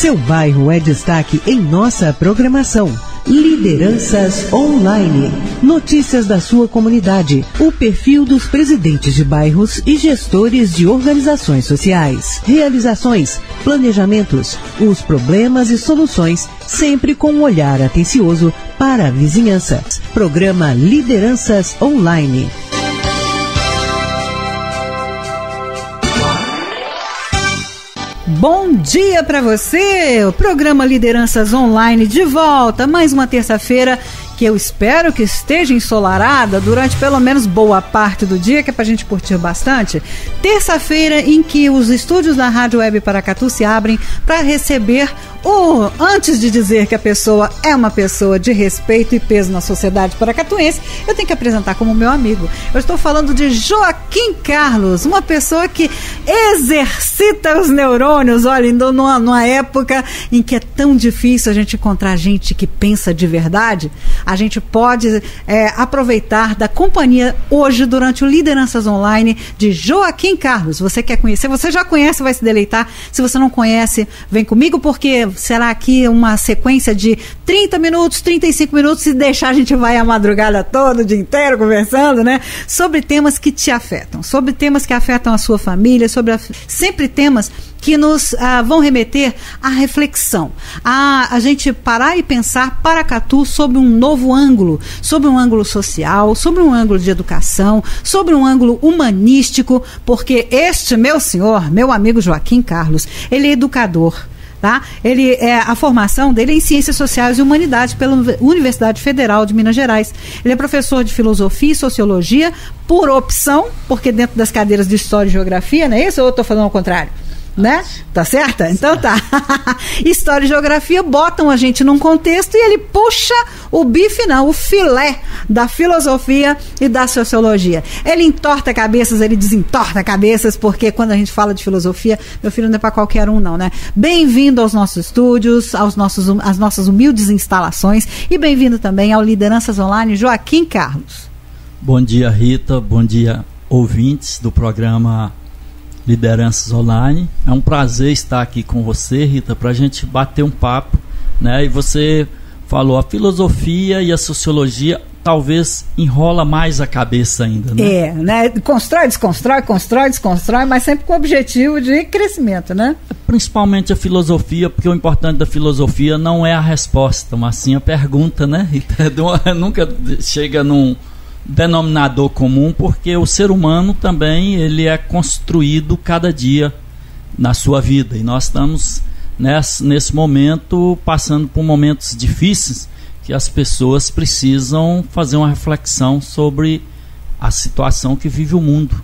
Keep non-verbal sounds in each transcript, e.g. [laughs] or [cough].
Seu bairro é destaque em nossa programação. Lideranças Online. Notícias da sua comunidade. O perfil dos presidentes de bairros e gestores de organizações sociais. Realizações, planejamentos, os problemas e soluções, sempre com um olhar atencioso para a vizinhança. Programa Lideranças Online. Bom dia para você! O programa Lideranças Online de volta, mais uma terça-feira que eu espero que esteja ensolarada durante pelo menos boa parte do dia, que é para a gente curtir bastante. Terça-feira em que os estúdios da Rádio Web Paracatu se abrem para receber antes de dizer que a pessoa é uma pessoa de respeito e peso na sociedade paracatuense, eu tenho que apresentar como meu amigo. Eu estou falando de Joaquim Carlos, uma pessoa que exercita os neurônios, olha, numa, numa época em que é tão difícil a gente encontrar gente que pensa de verdade, a gente pode é, aproveitar da companhia hoje durante o Lideranças Online de Joaquim Carlos. Você quer conhecer? Você já conhece, vai se deleitar. Se você não conhece, vem comigo porque será aqui uma sequência de 30 minutos, 35 minutos, se deixar a gente vai a madrugada toda, o dia inteiro conversando, né? Sobre temas que te afetam, sobre temas que afetam a sua família, sobre a, sempre temas que nos ah, vão remeter à reflexão, a, a gente parar e pensar Paracatu sob um novo ângulo, sob um ângulo social, sob um ângulo de educação, sob um ângulo humanístico, porque este meu senhor, meu amigo Joaquim Carlos, ele é educador. Tá? Ele é a formação dele é em Ciências Sociais e Humanidades pela Universidade Federal de Minas Gerais. Ele é professor de Filosofia e Sociologia por opção, porque dentro das cadeiras de História e Geografia, não é isso? Ou eu estou falando ao contrário? Né? Tá certa? Então tá. [laughs] História e geografia botam a gente num contexto e ele puxa o bife, não, o filé da filosofia e da sociologia. Ele entorta cabeças, ele desentorta cabeças, porque quando a gente fala de filosofia, meu filho não é para qualquer um, não, né? Bem-vindo aos nossos estúdios, aos nossos, às nossas humildes instalações e bem-vindo também ao Lideranças Online, Joaquim Carlos. Bom dia, Rita. Bom dia, ouvintes do programa Lideranças Online. É um prazer estar aqui com você, Rita, para a gente bater um papo. Né? E você falou a filosofia e a sociologia talvez enrola mais a cabeça ainda, né? É, né? Constrói, desconstrói, constrói, desconstrói, mas sempre com o objetivo de crescimento, né? Principalmente a filosofia, porque o importante da filosofia não é a resposta, mas sim a pergunta, né? [laughs] Nunca chega num, denominador comum porque o ser humano também ele é construído cada dia na sua vida e nós estamos nesse, nesse momento passando por momentos difíceis que as pessoas precisam fazer uma reflexão sobre a situação que vive o mundo.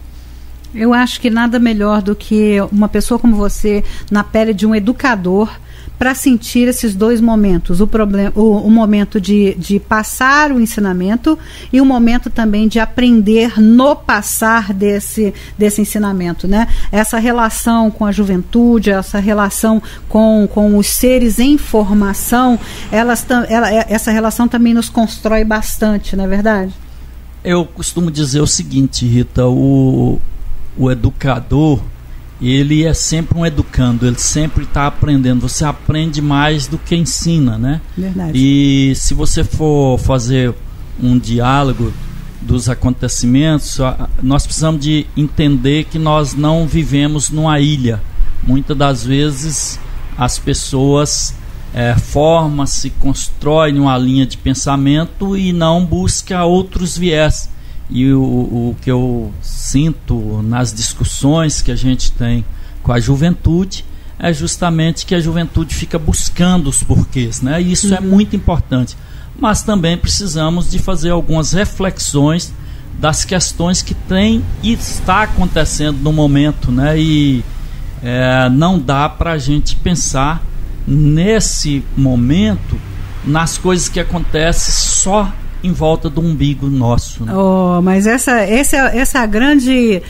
Eu acho que nada melhor do que uma pessoa como você na pele de um educador para sentir esses dois momentos, o, problema, o, o momento de, de passar o ensinamento e o momento também de aprender no passar desse, desse ensinamento. Né? Essa relação com a juventude, essa relação com, com os seres em formação, elas, ela, é, essa relação também nos constrói bastante, não é verdade? Eu costumo dizer o seguinte, Rita, o, o educador ele é sempre um educando, ele sempre está aprendendo. Você aprende mais do que ensina, né? Verdade. E se você for fazer um diálogo dos acontecimentos, nós precisamos de entender que nós não vivemos numa ilha. Muitas das vezes as pessoas é, formam-se, constroem uma linha de pensamento e não buscam outros viés. E o, o que eu sinto nas discussões que a gente tem com a juventude é justamente que a juventude fica buscando os porquês, né? E isso é uhum. é muito importante. Mas também precisamos de fazer algumas reflexões das questões que tem e está acontecendo no momento, né? E é, não dá para a gente pensar nesse momento nas coisas que acontecem só em volta do umbigo nosso. Né? Oh, mas essa, essa, essa grande.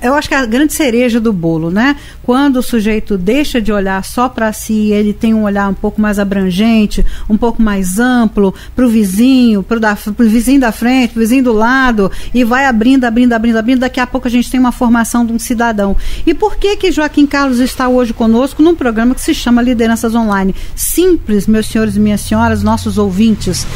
Eu acho que é a grande cereja do bolo, né? Quando o sujeito deixa de olhar só para si, ele tem um olhar um pouco mais abrangente, um pouco mais amplo, para o vizinho, para o vizinho da frente, para o vizinho do lado, e vai abrindo, abrindo, abrindo, abrindo. Daqui a pouco a gente tem uma formação de um cidadão. E por que que Joaquim Carlos está hoje conosco num programa que se chama Lideranças Online? Simples, meus senhores e minhas senhoras, nossos ouvintes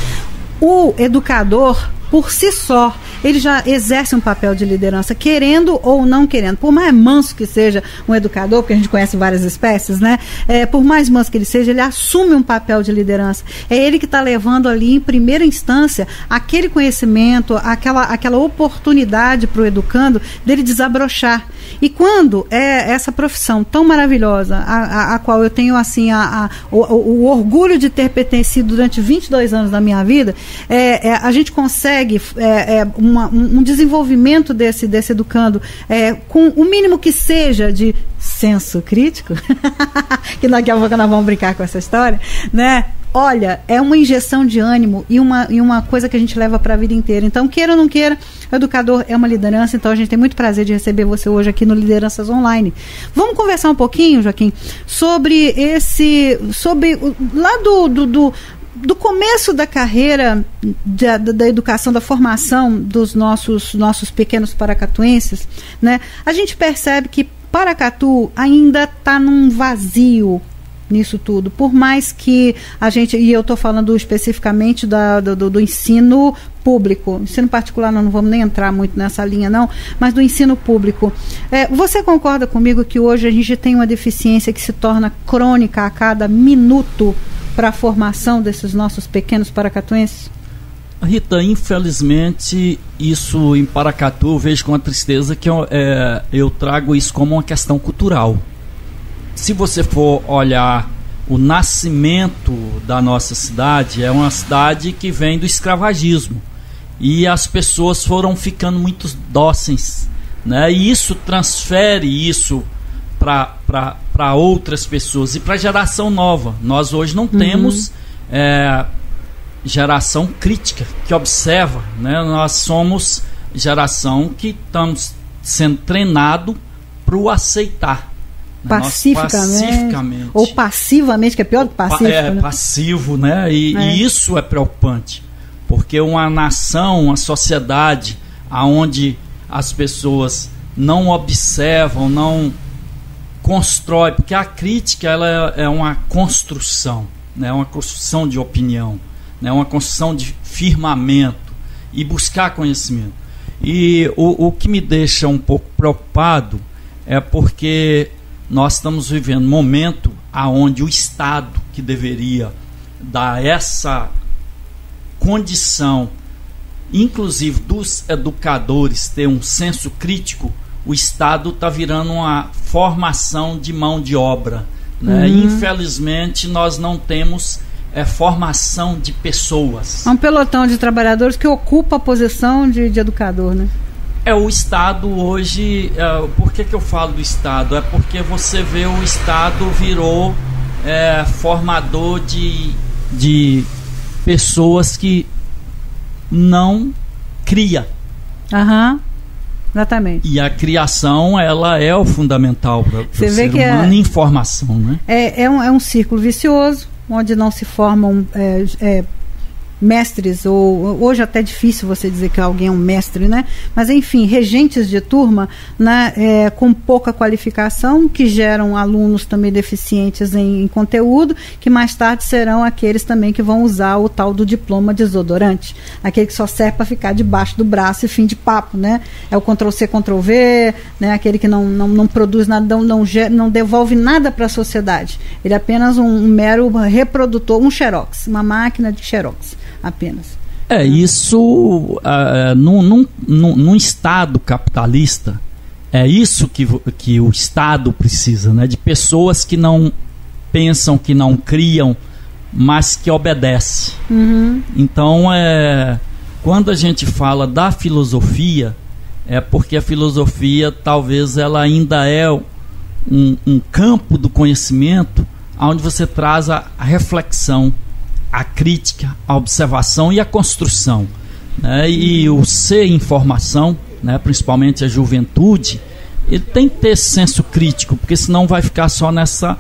o educador por si só, ele já exerce um papel de liderança, querendo ou não querendo. Por mais manso que seja um educador, porque a gente conhece várias espécies, né? É, por mais manso que ele seja, ele assume um papel de liderança. É ele que está levando ali, em primeira instância, aquele conhecimento, aquela, aquela oportunidade para o educando dele desabrochar. E quando é essa profissão tão maravilhosa, a, a, a qual eu tenho assim a, a o, o, orgulho de ter pertencido durante 22 anos da minha vida, é, é a gente consegue é, é uma, um desenvolvimento desse, desse educando é, com o mínimo que seja de senso crítico, [laughs] que daqui a pouco nós vamos brincar com essa história, né? olha, é uma injeção de ânimo e uma, e uma coisa que a gente leva para a vida inteira. Então, queira ou não queira, o educador é uma liderança, então a gente tem muito prazer de receber você hoje aqui no Lideranças Online. Vamos conversar um pouquinho, Joaquim, sobre esse. sobre lá do, do, do do começo da carreira da, da, educação, da formação dos nossos, nossos pequenos paracatuenses, né, a gente percebe que Paracatu ainda está num vazio nisso tudo. Por mais que a gente, e eu estou falando especificamente da, do, do, ensino público, ensino particular não, não vamos nem entrar muito nessa linha não, mas do ensino público. É, você concorda comigo que hoje a gente tem uma deficiência que se torna crônica a cada minuto para a formação desses nossos pequenos paracatuenses? Rita, infelizmente, isso em Paracatu eu vejo com a tristeza que eu, é, eu trago isso como uma questão cultural se você for olhar o nascimento da nossa cidade, é uma cidade que vem do escravagismo. E as pessoas foram ficando muito dóceis. Né? E isso transfere isso para outras pessoas e para a geração nova. Nós hoje não uhum. temos é, geração crítica que observa. Né? Nós somos geração que estamos sendo treinado para o aceitar. Pacificamente, pacificamente, Ou passivamente, que é pior do que passivo. É, né? passivo, né? E, é. e, isso é preocupante. Porque uma nação, uma sociedade onde as pessoas não observam, não constrói, porque a crítica ela é, é uma construção, né? uma construção de opinião, né? uma construção de firmamento e buscar conhecimento. E o, o que me deixa um pouco preocupado é porque nós estamos vivendo um momento aonde o Estado que deveria dar essa condição, inclusive dos educadores ter um senso crítico, o Estado está virando uma formação de mão de obra. Né? Uhum. Infelizmente, nós não temos é, formação de pessoas. É um pelotão de trabalhadores que ocupa a posição de, de educador, né? É, o Estado hoje. É, por que, que eu falo do Estado? É porque você vê o Estado virou é, formador de, de pessoas que não cria. Aham. Uhum. Exatamente. E a criação, ela é o fundamental para o ser que humano é, informação, né? É, é, um, é um círculo vicioso, onde não se formam é, é, mestres, ou hoje até é difícil você dizer que alguém é um mestre, né? Mas enfim, regentes de turma né, é, com pouca qualificação, que geram alunos também deficientes em, em, conteúdo, que mais tarde serão aqueles também que vão usar o tal do diploma desodorante, aquele que só serve para ficar debaixo do braço e fim de papo, né? É o Ctrl C, Ctrl V, né? Aquele que não, não, não produz nada, não, não, não devolve nada para a sociedade. Ele é apenas um, um mero reprodutor, um xerox, uma máquina de xerox apenas. É, isso uh, num, num, num, Estado capitalista, é isso que, que o Estado precisa, né? De pessoas que não pensam, que não criam, mas que obedecem. Uhum. Então, é, quando a gente fala da filosofia, é porque a filosofia talvez ela ainda é um, um campo do conhecimento onde você traz a reflexão a crítica, a observação e a construção. né? e o ser informação, né? principalmente a juventude, ele tem que ter senso crítico, porque senão vai ficar só nessa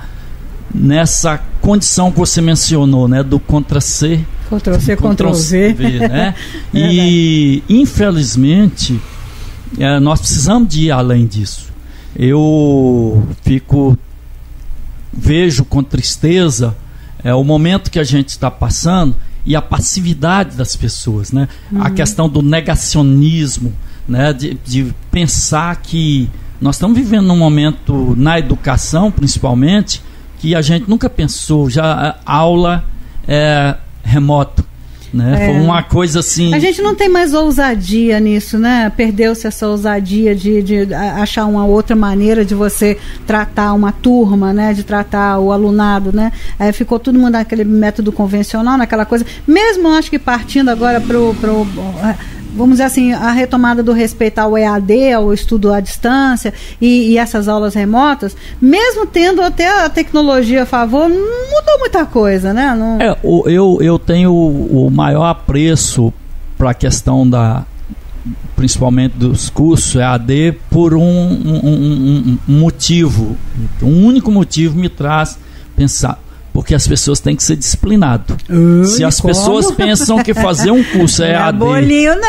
nessa condição que você mencionou, né, do contra C, Ctrl C, Ctrl Z, né? [laughs] e infelizmente é, nós precisamos de ir além disso. Eu fico vejo com tristeza é, o momento que a gente está passando e a passividade das pessoas, né? Uhum. A questão do negacionismo, né? De, de pensar que nós estamos vivendo num momento na educação, principalmente, que a gente nunca pensou. Já aula é, remoto. Né? É. Foi uma coisa assim. A gente não tem mais ousadia nisso, né? Perdeu-se essa ousadia de, de achar uma outra maneira de você tratar uma turma, né? De tratar o alunado, né? É, ficou todo mundo naquele método convencional, naquela coisa. Mesmo acho que partindo agora para o vamos dizer assim, a retomada do respeito ao EAD, ao estudo à distância e, e, essas aulas remotas, mesmo tendo até a tecnologia a favor, não mudou muita coisa, né? Não... É, eu, eu tenho o maior apreço para a questão da principalmente dos cursos EAD por um, um, um, um motivo, um único motivo me traz pensar porque as pessoas têm que ser disciplinadas. Se as como? pessoas pensam que fazer um curso é AD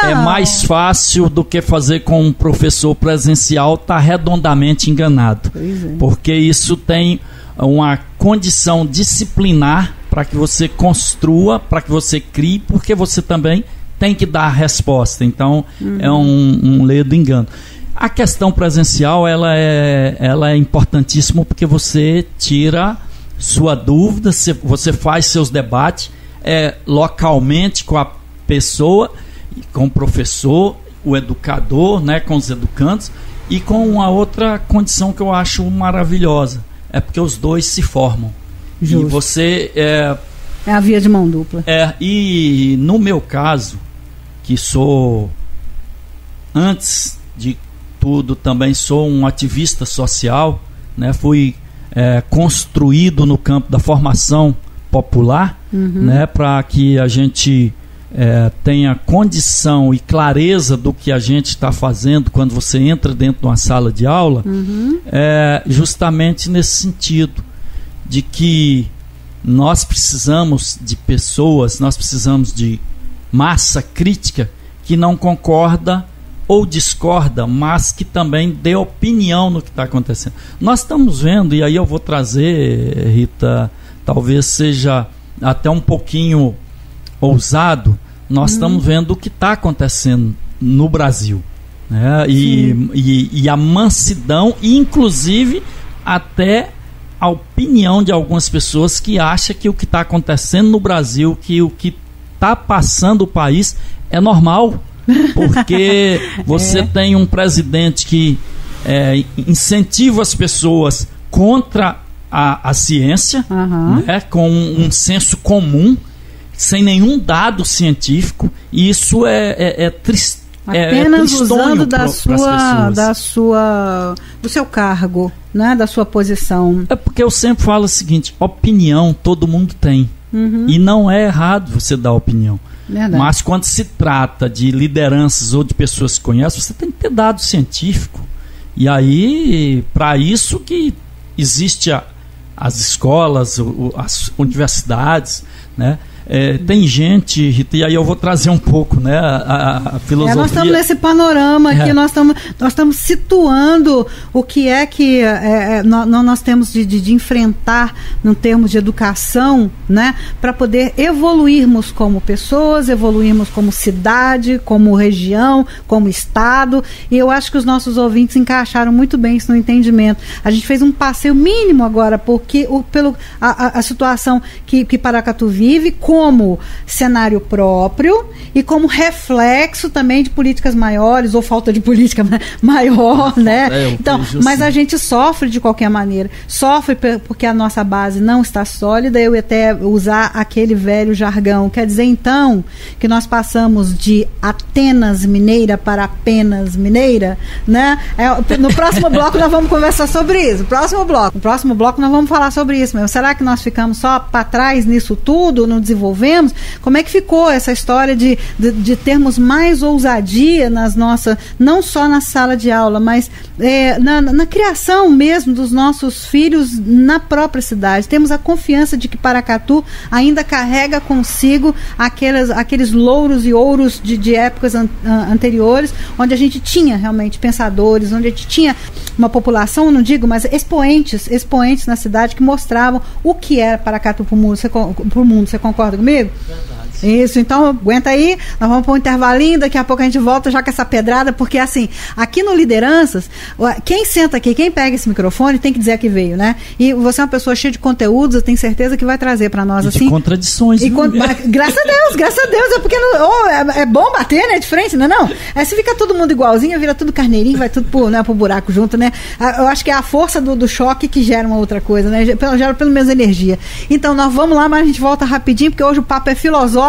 é mais fácil do que fazer com um professor presencial, está redondamente enganado. É. Porque isso tem uma condição disciplinar para que você construa, para que você crie, porque você também tem que dar a resposta. Então, uhum. é um, um ledo engano. A questão presencial ela é, ela é importantíssima porque você tira sua dúvida, você faz seus debates é, localmente com a pessoa, com o professor, o educador, né, com os educantes, e com uma outra condição que eu acho maravilhosa. É porque os dois se formam. Justo. E você. É, é a via de mão dupla. É, e no meu caso, que sou, antes de tudo, também sou um ativista social, né, fui é, construído no campo da formação popular, uhum. né, para que a gente é, tenha condição e clareza do que a gente está fazendo quando você entra dentro de uma sala de aula, uhum. é justamente nesse sentido de que nós precisamos de pessoas, nós precisamos de massa crítica que não concorda ou discorda, mas que também dê opinião no que está acontecendo. Nós estamos vendo, e aí eu vou trazer, Rita, talvez seja até um pouquinho ousado, nós uhum. estamos vendo o que está acontecendo no Brasil. Né? E, e, e, a mansidão, e inclusive até a opinião de algumas pessoas que acham que o que está acontecendo no Brasil, que o que está passando o país é normal. Porque [laughs] você é. tem um presidente que é, incentiva as pessoas contra a, a ciência, uhum. né, com um, um, senso comum, sem nenhum dado científico, e isso é, é, é triste. É, é Apenas usando da pro, sua, da sua, do seu cargo, né, da sua posição. É porque eu sempre falo o seguinte: opinião todo mundo tem. Uhum. E não é errado você dar opinião. Verdade. Mas quando se trata de lideranças ou de pessoas que conhecem, você tem que ter dado científico. E aí, para isso que existe a, as escolas, o, as universidades, né? É, tem gente, Rita, e aí eu vou trazer um pouco né, a, a filosofia. É, nós estamos nesse panorama aqui, é. nós estamos nós estamos situando o que é que é, é nós, nós temos de, de, de, enfrentar no termos de educação, né, para poder evoluirmos como pessoas, evoluirmos como cidade, como região, como estado. E eu acho que os nossos ouvintes encaixaram muito bem isso no entendimento. A gente fez um passeio mínimo agora, porque o, pelo, a, a, a situação que, que Paracatu vive, com como cenário próprio e como reflexo também de políticas maiores ou falta de política maior, [laughs] né? É, então, mas a gente sofre de qualquer maneira. Sofre porque a nossa base não está sólida. Eu ia até usar aquele velho jargão. Quer dizer, então, que nós passamos de Atenas mineira para apenas mineira, né? É, no próximo bloco nós vamos conversar sobre isso. Próximo bloco. No próximo bloco nós vamos falar sobre isso. Mesmo. Será que nós ficamos só para trás nisso tudo, no desenvolvimento? Desenvolvemos, como é que ficou essa história de, de, de termos mais ousadia nas nossas, não só na sala de aula, mas é, na, na criação mesmo dos nossos filhos na própria cidade. Temos a confiança de que Paracatu ainda carrega consigo aqueles, aqueles louros e ouros de, de épocas an, anteriores, onde a gente tinha realmente pensadores, onde a gente tinha uma população, não digo, mas expoentes, expoentes na cidade que mostravam o que era Paracatu para o mundo. Você, mundo. Você concorda comigo? Verdade. Isso, então aguenta aí, nós vamos para um intervalinho, daqui a pouco a gente volta já com essa pedrada, porque assim, aqui no Lideranças, quem senta aqui, quem pega esse microfone tem que dizer que veio, né? E você é uma pessoa cheia de conteúdos, eu tenho certeza que vai trazer para nós e assim. De contradições. E con graças a Deus, graças a Deus, é porque não, oh, é, é, bom bater, né, de frente, não é não? É se fica todo mundo igualzinho, vira tudo carneirinho, vai tudo pro, né, pro buraco junto, né? Eu acho que é a força do, do choque que gera uma outra coisa, né? Gera pelo menos energia. Então nós vamos lá, mas a gente volta rapidinho, porque hoje o papo é filosófico,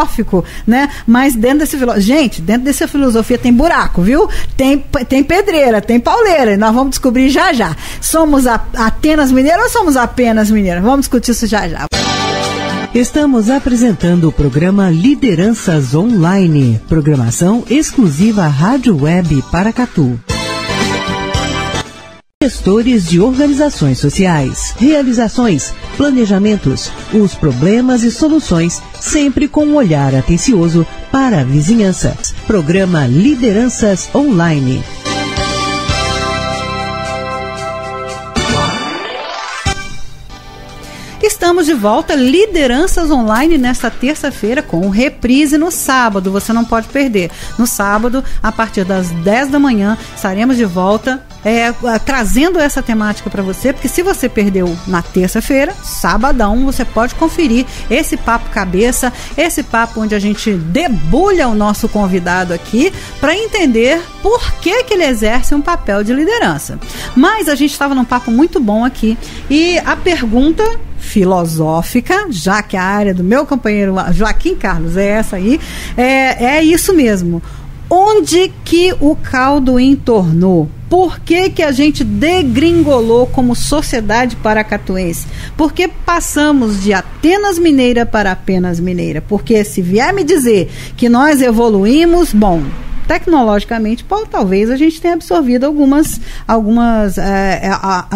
né? Mas dentro desse gente, dentro dessa filosofia tem buraco, viu? Tem, tem pedreira, tem pauleira, e nós vamos descobrir já já. Somos a, Atenas Mineira ou somos apenas Mineira? Vamos discutir isso já já. Estamos apresentando o programa Lideranças Online, programação exclusiva Rádio Web Paracatu. Gestores de organizações sociais, realizações, planejamentos, os problemas e soluções, sempre com um olhar atencioso para a vizinhança. Programa Lideranças Online. Estamos de volta, Lideranças Online, nesta terça-feira, com reprise no sábado. Você não pode perder. No sábado, a partir das 10 da manhã, estaremos de volta é, trazendo essa temática para você, porque se você perdeu na terça-feira, sabadão, você pode conferir esse papo cabeça, esse papo onde a gente debulha o nosso convidado aqui para entender por que, que ele exerce um papel de liderança. Mas a gente estava num papo muito bom aqui e a pergunta filosófica, já que a área do meu companheiro Joaquim Carlos é essa aí, é, é isso mesmo. Onde que o caldo entornou? Por que, que a gente degringolou como sociedade paracatuense? Porque passamos de Atenas Mineira para apenas Mineira? Porque se vier me dizer que nós evoluímos, bom, tecnologicamente, talvez a gente tenha absorvido algumas, algumas é,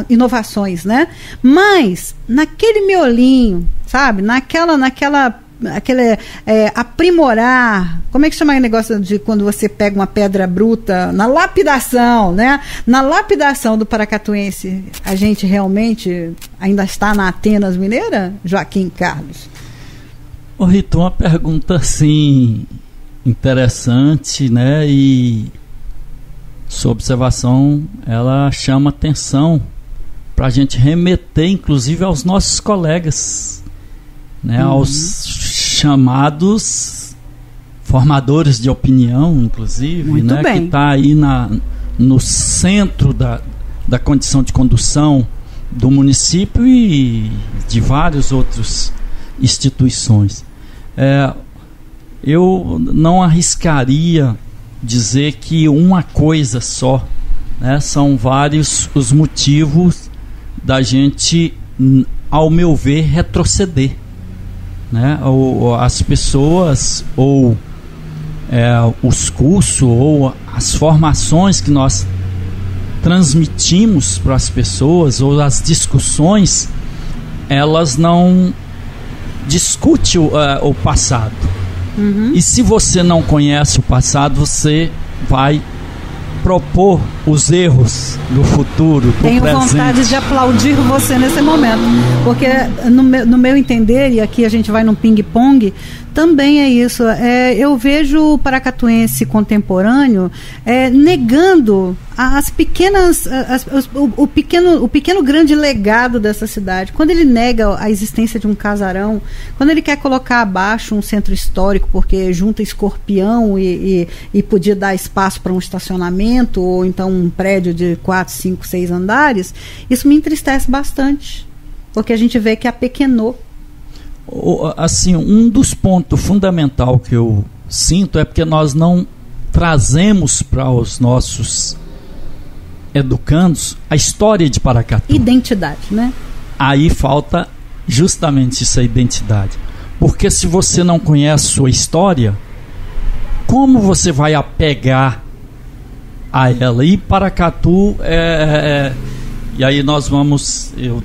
inovações, né? Mas naquele miolinho, sabe? Naquela, naquela aquele é, aprimorar, como é que chama o negócio de quando você pega uma pedra bruta, na lapidação, né? Na lapidação do paracatuense, a gente realmente ainda está na Atenas Mineira, Joaquim Carlos? Ô Rito, uma pergunta assim interessante, né? E sua observação, ela chama atenção para a gente remeter, inclusive, aos nossos colegas, né? Uhum. Aos chamados formadores de opinião, inclusive, Muito né? Bem. Que está aí na, no centro da, da condição de condução do município e de várias outras instituições. É, eu não arriscaria dizer que uma coisa só, né, são vários os motivos da gente, ao meu ver, retroceder. Né? Ou, as pessoas, ou é, os cursos, ou as formações que nós transmitimos para as pessoas, ou as discussões, elas não discutem o, uh, o passado Uhum. E se você não conhece o passado, você vai propor os erros do futuro, do Tenho presente. vontade de aplaudir você nesse momento, porque no meu, no meu entender, e aqui a gente vai num ping-pong, também é isso. É, eu vejo o paracatuense contemporâneo é, negando as pequenas, as, as, o, o, pequeno, o pequeno grande legado dessa cidade. Quando ele nega a existência de um casarão, quando ele quer colocar abaixo um centro histórico porque junta escorpião e, e, e podia dar espaço para um estacionamento ou então um prédio de quatro, cinco, seis andares, isso me entristece bastante, porque a gente vê que apequenou assim, um dos pontos fundamental que eu sinto é porque nós não trazemos para os nossos educandos a história de Paracatu. Identidade, né? Aí falta justamente essa identidade. Porque se você não conhece sua história, como você vai apegar a ela? E Paracatu, é, é, é, e aí nós vamos eu,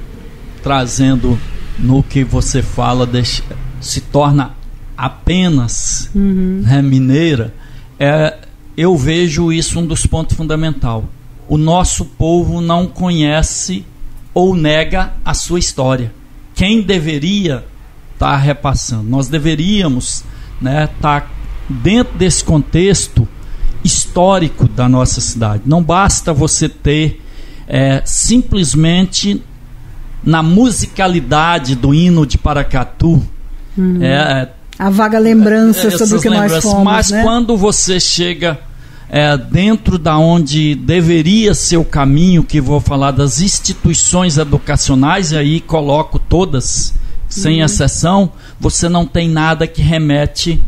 trazendo no que você fala, deixa, se torna apenas uhum. né, mineira, é, eu vejo isso um dos pontos fundamentais. O nosso povo não conhece ou nega a sua história. Quem deveria estar tá repassando? Nós deveríamos estar né, tá dentro desse contexto histórico da nossa cidade. Não basta você ter é, simplesmente na musicalidade do hino de Paracatu. Hum. É, a vaga lembrança sobre o que nós fomos. Mas né? quando você chega é, dentro da onde deveria ser o caminho, que vou falar das instituições educacionais, e aí coloco todas, sem uhum. exceção, você não tem nada que remete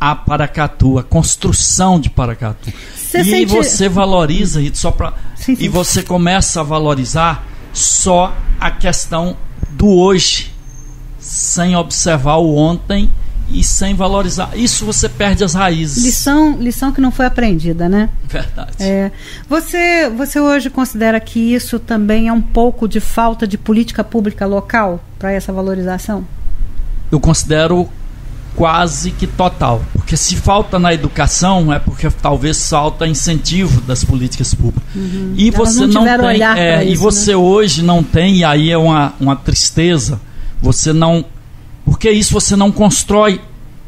a Paracatu, a construção de Paracatu. Você e sente... você valoriza, só pra, sim, sim. e você começa a valorizar só a questão do hoje, sem observar o ontem e sem valorizar. Isso você perde as raízes. Lição, lição que não foi aprendida, né? Verdade. É. Você, você hoje considera que isso também é um pouco de falta de política pública local para essa valorização? Eu considero quase que total. Porque se falta na educação é porque talvez falta incentivo das políticas públicas. Uhum. E Elas você não, não tem, é, isso, e você né? hoje não tem, e aí é uma, uma tristeza. Você não porque isso você não constrói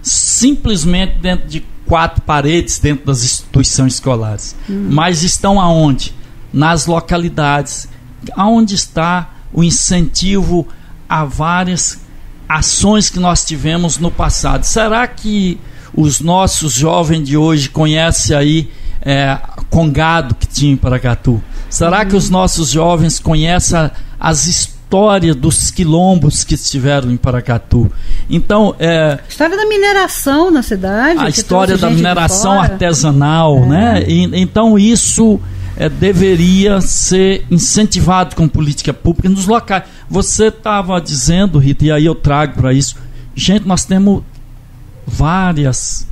simplesmente dentro de quatro paredes dentro das instituições escolares, uhum. mas estão aonde? Nas localidades, aonde está o incentivo a várias ações que nós tivemos no passado. Será que os nossos jovens de hoje conhecem aí é, Congado que tinha em Paracatu? Será que os nossos jovens conhecem as história dos quilombos que estiveram em Paracatu. Então, é, história da mineração na cidade. A história da mineração artesanal, é. né? E, então isso é, deveria ser incentivado com política pública nos locais. Você estava dizendo, Rita, e aí eu trago para isso. Gente, nós temos várias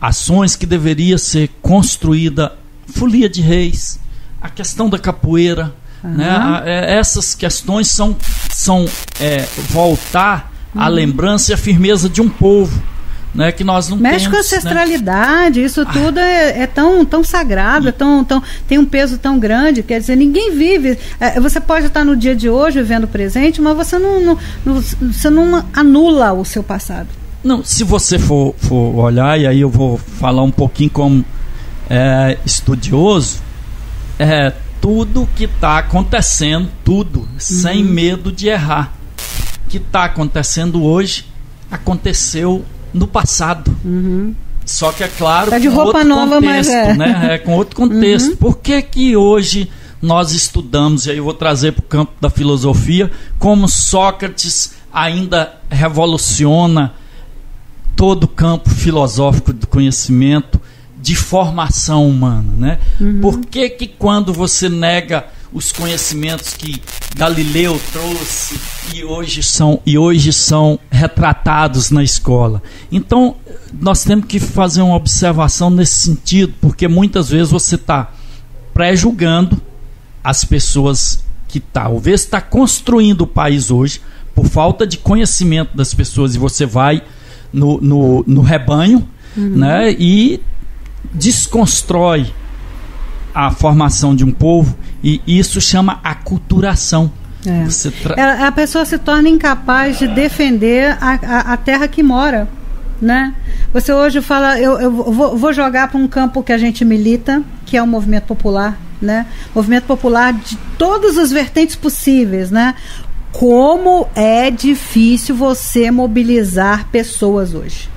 ações que deveria ser construída. Folia de Reis, a questão da capoeira, Uhum. Né? É, essas questões são, são é, voltar uhum. à lembrança e à firmeza de um povo. Né, que nós não Mexe temos, com a né? ancestralidade, né? isso ah. tudo é, é, tão, tão sagrado, é tão, tão, tem um peso tão grande, quer dizer, ninguém vive. É, você pode estar no dia de hoje vivendo o presente, mas você não, não, não, você não anula o seu passado. Não, se você for, for olhar, e aí eu vou falar um pouquinho como é, estudioso, é, tudo que está acontecendo, tudo, uhum. sem medo de errar. Que está acontecendo hoje, aconteceu no passado. Uhum. Só que é claro, tá de com roupa outro nova, contexto, mas é. né? É com outro contexto. Uhum. Por que que hoje nós estudamos, e aí eu vou trazer para o campo da filosofia, como Sócrates ainda revoluciona todo o campo filosófico do conhecimento, de formação humana, né? Uhum. Por que que quando você nega os conhecimentos que Galileu trouxe e hoje são e hoje são retratados na escola? Então nós temos que fazer uma observação nesse sentido, porque muitas vezes você está pré-julgando as pessoas que talvez está construindo o país hoje por falta de conhecimento das pessoas e você vai no, no, no rebanho, uhum. né? E desconstrói a formação de um povo e isso chama aculturação. É. Tra... A pessoa se torna incapaz de defender a, a, a terra que mora. Né? Você hoje fala, eu, eu vou, vou jogar para um campo que a gente milita, que é o movimento popular, né? Movimento popular de todas as vertentes possíveis, né? Como é difícil você mobilizar pessoas hoje.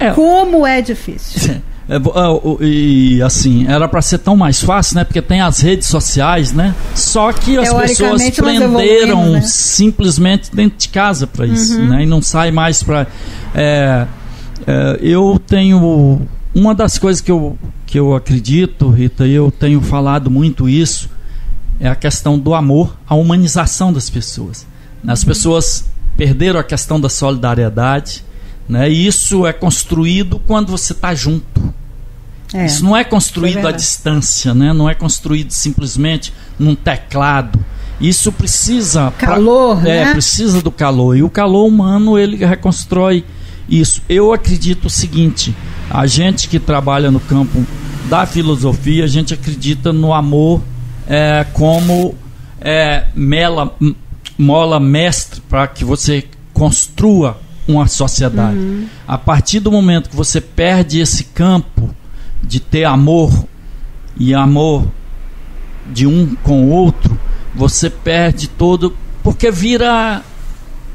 É. Como é difícil. [laughs] É, é e assim, era para ser tão mais fácil, né? Porque tem as redes sociais, né? Só que as pessoas prenderam né? simplesmente dentro de casa para isso, uhum. né? E não sai mais para. É, é, eu tenho uma das coisas que eu, que eu acredito, Rita, e eu tenho falado muito isso, é a questão do amor, a humanização das pessoas. As pessoas perderam a questão da solidariedade, né? E isso é construído quando você está junto. É, isso não é construído é à distância, né? Não é construído simplesmente num teclado. Isso precisa calor, pra, é, né? precisa do calor e o calor humano ele reconstrói isso. Eu acredito o seguinte: a gente que trabalha no campo da filosofia, a gente acredita no amor é, como é, mela, mola mestre para que você construa uma sociedade. Uhum. A partir do momento que você perde esse campo de ter amor e amor de um com o outro, você perde todo, porque vira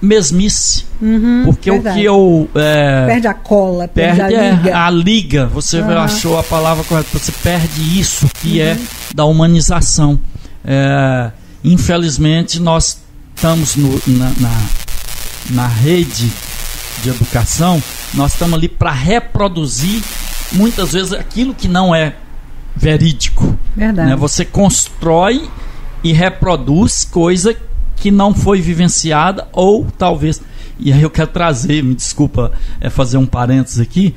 mesmice. Uhum, porque verdade. o que eu. É, perde a cola, perde, perde a liga. É, a liga. Você uhum. achou a palavra correta. Você perde isso que é uhum. é da humanização. É, infelizmente, nós estamos no, na, na, na rede de educação, nós estamos ali para reproduzir muitas vezes aquilo que não é verídico. Verdade. Né? Você constrói e reproduz coisa que não foi vivenciada ou talvez. E aí eu quero trazer, me desculpa é, fazer um parênteses aqui,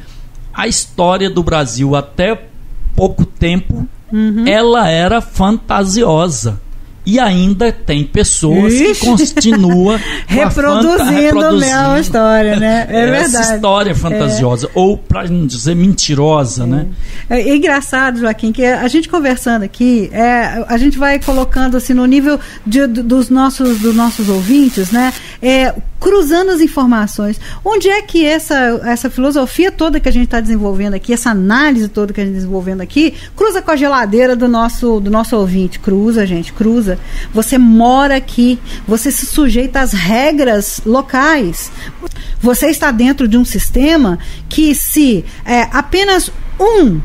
a história do Brasil até pouco tempo, uhum. ela era fantasiosa. E ainda tem pessoas Ixi. que continuam [laughs] reproduzindo, reproduzindo a história, né? É essa verdade. história fantasiosa, é. ou para não dizer mentirosa, né? é. né? É, engraçado, Joaquim, que a gente conversando aqui, é, a gente vai colocando assim no nível de, dos, nossos, dos nossos ouvintes, né? É, cruzando as informações. Onde é que essa, essa filosofia toda que a gente está desenvolvendo aqui, essa análise toda que a gente está desenvolvendo aqui, cruza com a geladeira do nosso, do nosso ouvinte? Cruza, gente, cruza. Você mora aqui, você se sujeita às regras locais. Você está dentro de um sistema que se é, apenas um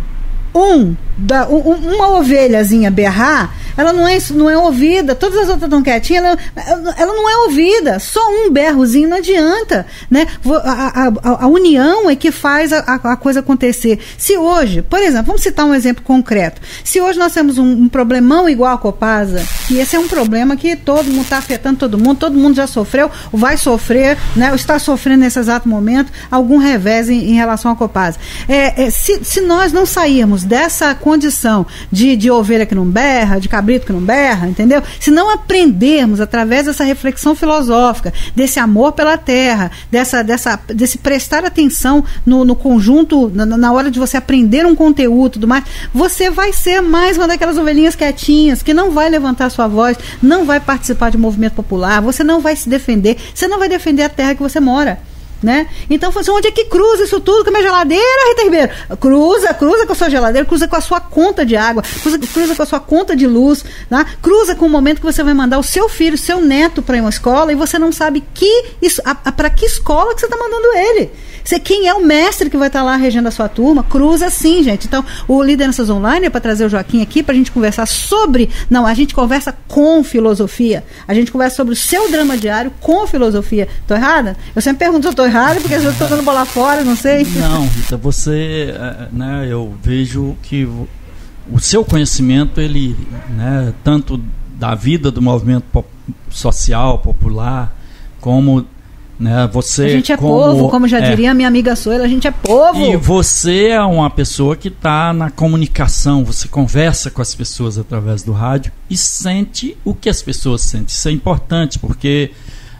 um, da, um, uma ovelhazinha berrar, ela não é, não é ouvida, todas as outras estão quietinhas, ela, ela não é ouvida, só um berrozinho não adianta. Né? A, a, a união é que faz a, a, coisa acontecer. Se hoje, por exemplo, vamos citar um exemplo concreto, se hoje nós temos um, um problemão igual a Copasa, que esse é um problema que todo mundo está afetando todo mundo, todo mundo já sofreu, vai sofrer, né, está sofrendo nesse exato momento algum revés em, em relação à Copasa. É, é, se, se nós não sairmos dessa condição de, de ovelha que não berra, de cabrito que não berra, entendeu? Se não aprendermos através dessa reflexão filosófica, desse amor pela terra, dessa, dessa, desse prestar atenção no, no conjunto, na, na hora de você aprender um conteúdo e tudo mais, você vai ser mais uma daquelas ovelhinhas quietinhas que não vai levantar sua voz, não vai participar de movimento popular, você não vai se defender, você não vai defender a terra que você mora. Né? Então, assim, onde é que cruza isso tudo com a minha geladeira, Rita Ribeiro? Cruza, cruza com a sua geladeira, cruza com a sua conta de água, cruza, cruza com a sua conta de luz, né? cruza com o momento que você vai mandar o seu filho, o seu neto para uma escola e você não sabe que para que escola que você está mandando ele. Você, quem é o mestre que vai estar tá lá regendo a sua turma? Cruza sim, gente. Então, o Lideranças Online é para trazer o Joaquim aqui para a gente conversar sobre. Não, a gente conversa com filosofia. A gente conversa sobre o seu drama diário com filosofia. Estou errada? Eu sempre pergunto estou errada, porque eu estou dando bola fora, não sei. Não, Rita, você. É, né, eu vejo que o seu conhecimento, ele. Né, tanto da vida do movimento social, popular, como né? Você a gente é como, povo, como já é, diria minha amiga Soela, a gente é povo. E você é uma pessoa que está na comunicação, você conversa com as pessoas através do rádio e sente o que as pessoas sentem. Isso é importante, porque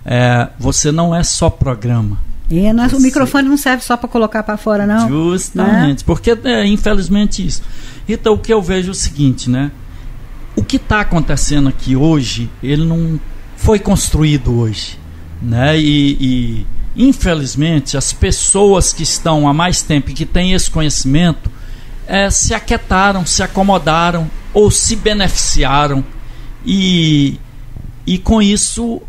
é, você não é só programa. E nós, o microfone não serve só para colocar para fora, não. Justamente, né? porque é, infelizmente isso. Então o que eu vejo é o seguinte, né? O que está acontecendo aqui hoje, ele não foi construído hoje né? E, e, infelizmente as pessoas que estão há mais tempo e que têm esse conhecimento é, se aquietaram, se acomodaram ou se beneficiaram e, e com isso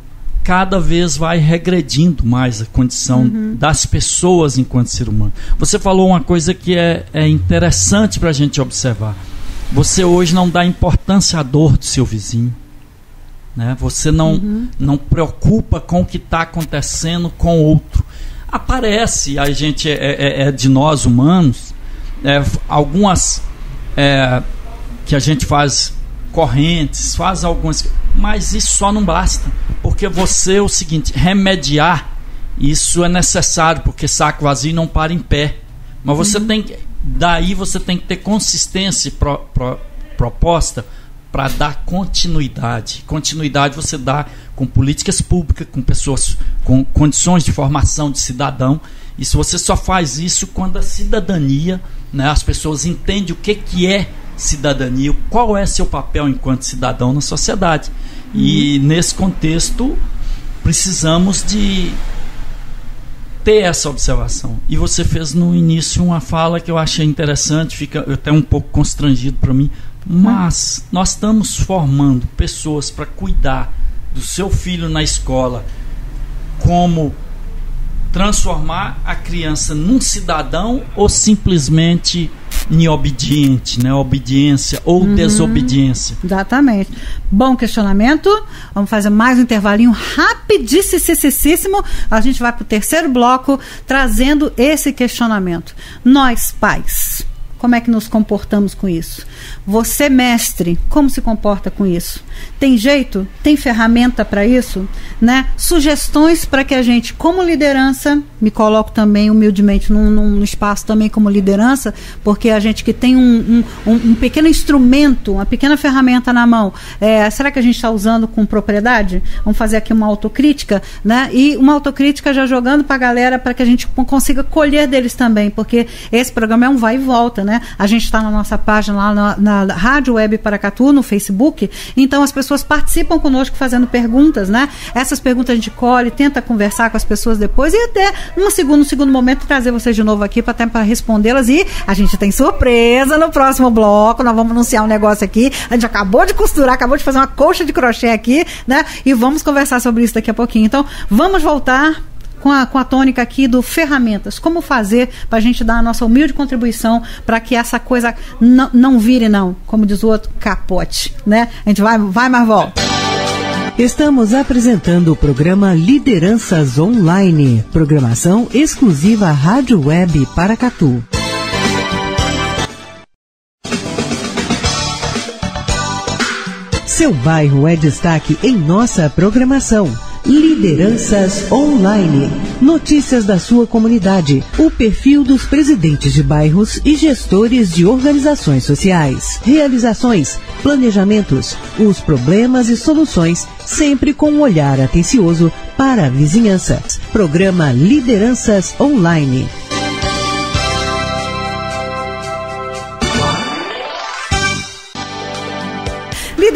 cada vez vai regredindo mais a condição uhum. das pessoas enquanto ser humano. Você falou uma coisa que é, é interessante para a gente observar. Você hoje não dá importância à dor do seu vizinho. Né? Você não, uhum. não preocupa com o que está acontecendo com o outro. Aparece, a gente é, é, é de nós humanos, é, algumas é, que a gente faz correntes, faz algumas, mas isso só não basta, porque você, é o seguinte, remediar, isso é necessário, porque saco vazio não para em pé. Mas você uhum. tem que, daí você tem que ter consistência pro, pro, proposta para dar continuidade. Continuidade você dá com políticas públicas, com pessoas com condições de formação de cidadão. E se você só faz isso quando a cidadania, né, as pessoas entendem o que, que é cidadania, qual é seu papel enquanto cidadão na sociedade. Uhum. E nesse contexto, precisamos de ter essa observação. E você fez no início uma fala que eu achei interessante, fica até um pouco constrangido para mim, mas nós estamos formando pessoas para cuidar do seu filho na escola como transformar a criança num cidadão ou simplesmente em obediente, né? Obediência ou uhum, desobediência. Exatamente. Bom questionamento. Vamos fazer mais um intervalinho rapidíssimo. A gente vai para o terceiro bloco trazendo esse questionamento. Nós, pais, como é que nos comportamos com isso? Você, mestre, como se comporta com isso? Tem jeito? Tem ferramenta para isso? Né? Sugestões para que a gente, como liderança, me coloco também humildemente num, num espaço também como liderança, porque a gente que tem um, um, um pequeno instrumento, uma pequena ferramenta na mão, é, será que a gente está usando com propriedade? Vamos fazer aqui uma autocrítica, né? E uma autocrítica já jogando para a galera para que a gente consiga colher deles também, porque esse programa é um vai e volta, né? Né? A gente está na nossa página lá na, na Rádio Web Paracatu, no Facebook. Então as pessoas participam conosco fazendo perguntas, né? Essas perguntas a gente colhe, tenta conversar com as pessoas depois e até num segundo, segundo momento trazer vocês de novo aqui para respondê-las. E a gente tem surpresa no próximo bloco. Nós vamos anunciar um negócio aqui. A gente acabou de costurar, acabou de fazer uma colcha de crochê aqui, né? E vamos conversar sobre isso daqui a pouquinho. Então, vamos voltar com a, com a tônica aqui do ferramentas. Como fazer para a gente dar a nossa humilde contribuição para que essa coisa não, vire, não, como diz o outro, capote. Né? A gente vai, vai Marval. Estamos apresentando o programa Lideranças Online, programação exclusiva Rádio Web Paracatu. Seu bairro é destaque em nossa programação. Lideranças Online. Notícias da sua comunidade. O perfil dos presidentes de bairros e gestores de organizações sociais. Realizações, planejamentos, os problemas e soluções, sempre com um olhar atencioso para a vizinhança. Programa Lideranças Online.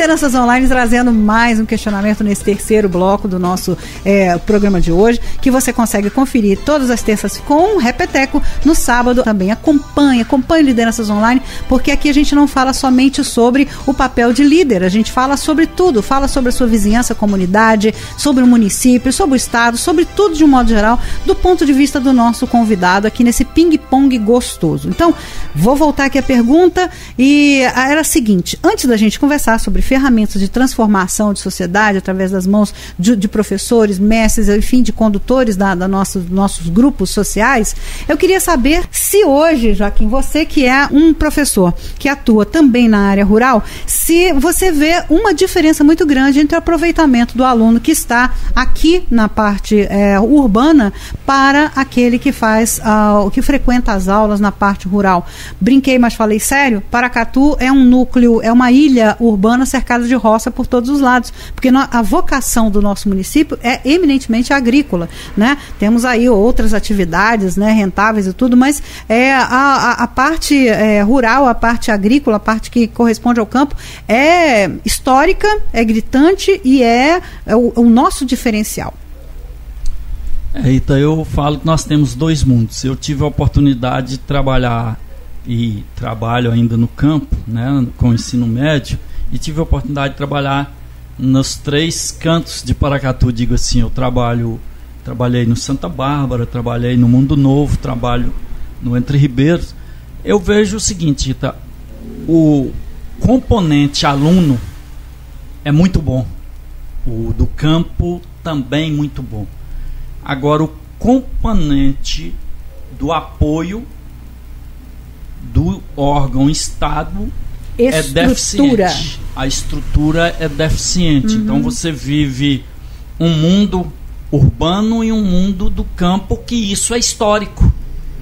Lideranças Online trazendo mais um questionamento nesse terceiro bloco do nosso é, programa de hoje, que você consegue conferir todas as terças com um repeteco no sábado. Também acompanhe, acompanhe Lideranças Online, porque aqui a gente não fala somente sobre o papel de líder, a gente fala sobre tudo, fala sobre a sua vizinhança, comunidade, sobre o município, sobre o estado, sobre tudo de um modo geral, do ponto de vista do nosso convidado aqui nesse ping-pong gostoso. Então, vou voltar aqui a pergunta e era a seguinte, antes da gente conversar sobre ferramentas de transformação de sociedade através das mãos de, de professores, mestres, enfim, de condutores da, da nossa, dos nossos grupos sociais, eu queria saber se hoje, Joaquim, você que é um professor que atua também na área rural, se você vê uma diferença muito grande entre o aproveitamento do aluno que está aqui na parte é, urbana para aquele que faz, uh, que frequenta as aulas na parte rural. Brinquei, mas falei sério. Paracatu é um núcleo, é uma ilha urbana cercado de roça por todos os lados, porque a vocação do nosso município é eminentemente agrícola, né? Temos aí outras atividades, né, rentáveis e tudo, mas é a, a, a parte é, rural, a parte agrícola, a parte que corresponde ao campo é histórica, é gritante e é, é o, o nosso diferencial. É, então eu falo que nós temos dois mundos. Eu tive a oportunidade de trabalhar e trabalho ainda no campo, né, com o ensino médio e tive a oportunidade de trabalhar nos três cantos de Paracatu, digo assim, eu trabalho, trabalhei no Santa Bárbara, trabalhei no Mundo Novo, trabalho no Entre Ribeiros. Eu vejo o seguinte, Rita, o componente aluno é muito bom. O do campo também muito bom. Agora o componente do apoio do órgão Estado estrutura. é deficiente. A estrutura é deficiente. Uhum. Então você vive um mundo urbano e um mundo do campo que isso é histórico.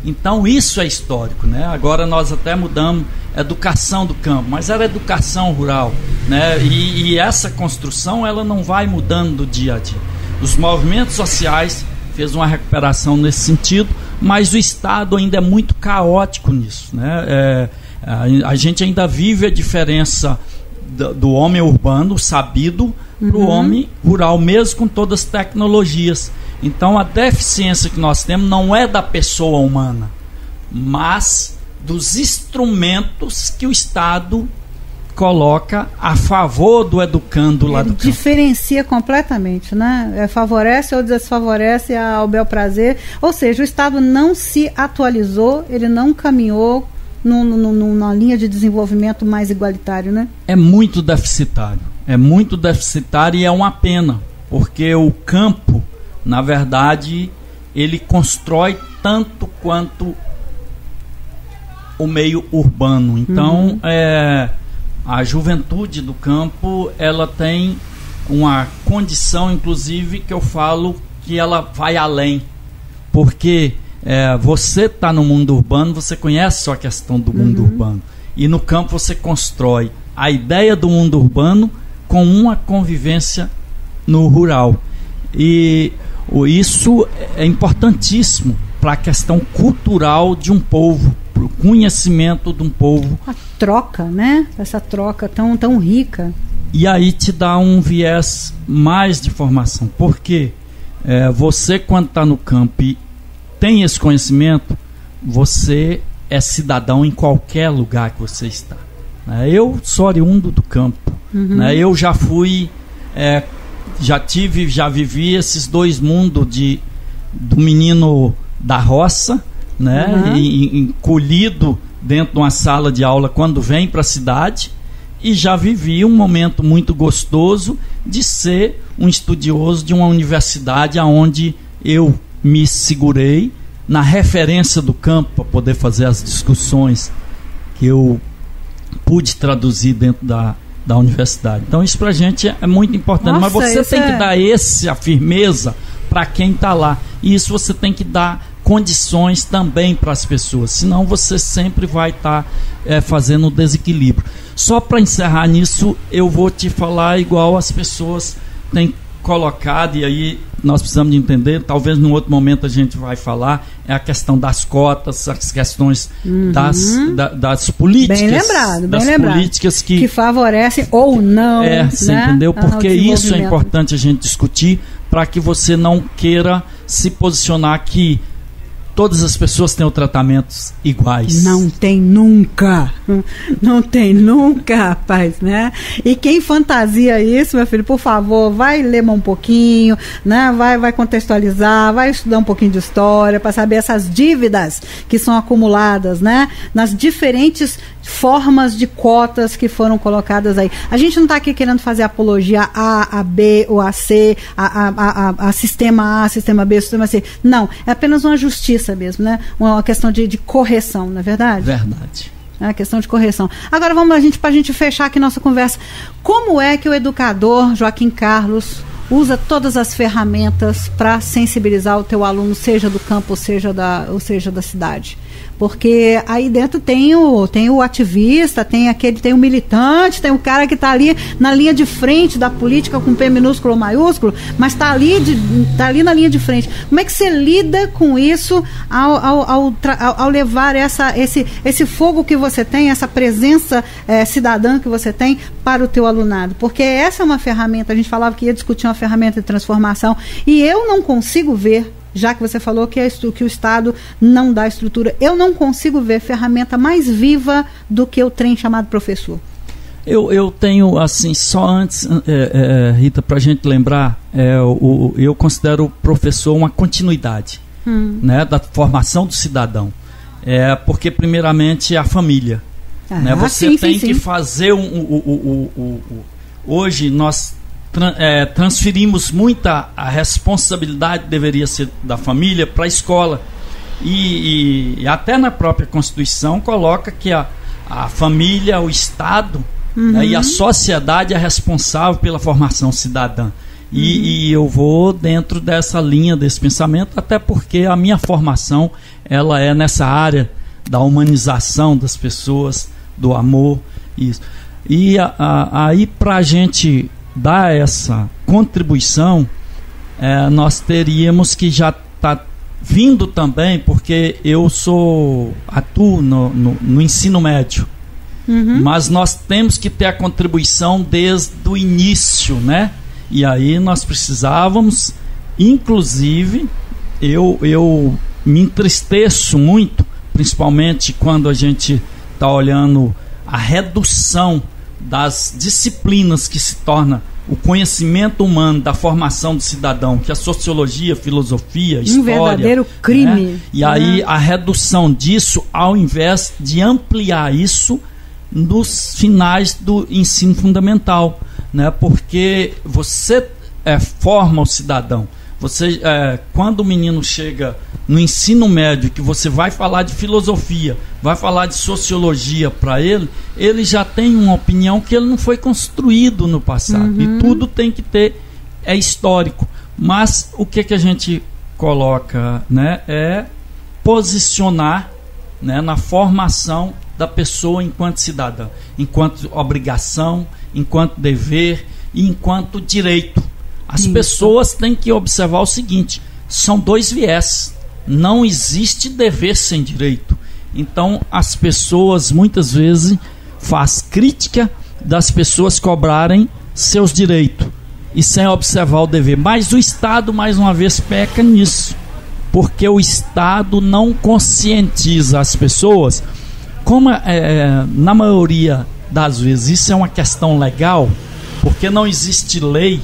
Então isso é histórico, né? Agora nós até mudamos educação do campo, mas era educação rural, né? E, e, essa construção ela não vai mudando do dia a dia. Os movimentos sociais fez uma recuperação nesse sentido, mas o Estado ainda é muito caótico nisso, né? É, a, a, gente ainda vive a diferença do, do homem urbano sabido uhum. para o homem rural, mesmo com todas as tecnologias. Então a deficiência que nós temos não é da pessoa humana, mas dos instrumentos que o Estado coloca a favor do educando lá Ele do campo. diferencia completamente, né? É, favorece ou desfavorece ao bel prazer. Ou seja, o Estado não se atualizou, ele não caminhou numa linha de desenvolvimento mais igualitário, né? É muito deficitário. É muito deficitário e é uma pena, porque o campo na verdade, ele constrói tanto quanto o meio urbano. Então, uhum. é, a juventude do campo, ela tem uma condição, inclusive, que eu falo que ela vai além. Porque é, você está no mundo urbano, você conhece só a questão do mundo uhum. urbano. E no campo você constrói a ideia do mundo urbano com uma convivência no rural. E isso é importantíssimo para a questão cultural de um povo, para o conhecimento de um povo. A troca, né? Essa troca tão, tão rica. E aí te dá um viés mais de formação. Porque é, você, quando está no campo e tem esse conhecimento, você é cidadão em qualquer lugar que você está. Né? Eu sou oriundo do campo. Uhum. Né? Eu já fui é, já tive, já vivi esses dois mundos de do menino da roça, né, uhum. encolhido dentro de uma sala de aula quando vem para a cidade, e já vivi um momento muito gostoso de ser um estudioso de uma universidade aonde eu me segurei na referência do campo para poder fazer as discussões que eu pude traduzir dentro da, da universidade. Então isso para a gente é muito importante. Nossa, Mas você tem é... que dar esse a firmeza para quem está lá. E isso você tem que dar condições também para as pessoas. Senão você sempre vai estar tá, é, fazendo desequilíbrio. Só para encerrar nisso, eu vou te falar igual as pessoas têm colocado, e aí nós precisamos de entender, talvez num outro momento a gente vai falar, é a questão das cotas, as questões uhum. das, da, das políticas. Bem lembrado, bem das lembrado. políticas que, que favorecem ou não. É, você né? entendeu? Porque isso é importante a gente discutir para que você não queira se posicionar que todas as pessoas têm tratamentos iguais. Não tem nunca. Não tem nunca, rapaz, né? E quem fantasia isso, meu filho, por favor, vai ler um pouquinho, né? Vai, vai contextualizar, vai estudar um pouquinho de história para saber essas dívidas que são acumuladas, né? Nas diferentes formas de cotas que foram colocadas aí. A gente não está aqui querendo fazer apologia A, a B ou a C, a, a, a, a, sistema A, sistema B, sistema C. Não, é apenas uma justiça mesmo, né? Uma questão de, de correção, não é verdade? Verdade. É a questão de correção. Agora vamos a gente para a gente fechar aqui nossa conversa. Como é que o educador Joaquim Carlos usa todas as ferramentas para sensibilizar o teu aluno, seja do campo, seja da, ou seja da cidade? Porque aí dentro tem o, tem o ativista, tem aquele, tem o militante, tem o cara que está ali na linha de frente da política com P minúsculo ou maiúsculo, mas está ali, tá ali na linha de frente. Como é que você lida com isso ao, ao, ao, ao levar essa, esse, esse fogo que você tem, essa presença é, cidadã que você tem para o teu alunado? Porque essa é uma ferramenta, a gente falava que ia discutir uma ferramenta de transformação, e eu não consigo ver já que você falou que, que o Estado não dá estrutura, eu não consigo ver ferramenta mais viva do que o trem chamado professor. Eu, eu tenho, assim, só antes, é, é, Rita, para a gente lembrar, é, o, eu considero o professor uma continuidade hum. né, da formação do cidadão. É, porque, primeiramente, é a família. Ah, né? Você sim, tem sim, que sim. fazer um, um, um, Hoje, nós é, transferimos muita a responsabilidade deveria ser da família para a escola e, e, e, até na própria constituição coloca que a, a família o estado uhum. né, e a uhum. sociedade é responsável pela formação cidadã E, uhum. e, eu vou dentro dessa linha, desse pensamento, até porque a minha formação ela é nessa área da humanização das pessoas, do amor. Isso. E a, a, aí, para a gente dar essa contribuição, é, nós teríamos que já estar tá vindo também, porque eu sou atuo no, no, no ensino médio. Uhum. Mas nós temos que ter a contribuição desde o início, né? E aí nós precisávamos, inclusive, eu, eu me entristeço muito, principalmente quando a gente está olhando a redução das disciplinas que se torna o conhecimento humano da formação do cidadão, que é a sociologia, filosofia, um história. Um verdadeiro crime. Né? E aí a redução disso, ao invés de ampliar isso nos finais do ensino fundamental, né? Porque você é, forma o cidadão. Você, é, quando o menino chega no ensino médio, que você vai falar de filosofia, vai falar de sociologia para ele, ele já tem uma opinião que ele não foi construído no passado. Uhum. E tudo tem que ter, é histórico. Mas o que, que a gente coloca né, é posicionar né, na formação da pessoa enquanto cidadã, enquanto obrigação, enquanto dever e enquanto direito. As Isso. pessoas têm que observar o seguinte: são dois viés. Não existe dever sem direito. Então, as pessoas muitas vezes faz crítica das pessoas cobrarem seus direitos e sem observar o dever. Mas o Estado, mais uma vez, peca nisso, porque o Estado não conscientiza as pessoas. Como é, é na maioria das vezes isso é uma questão legal, porque não existe lei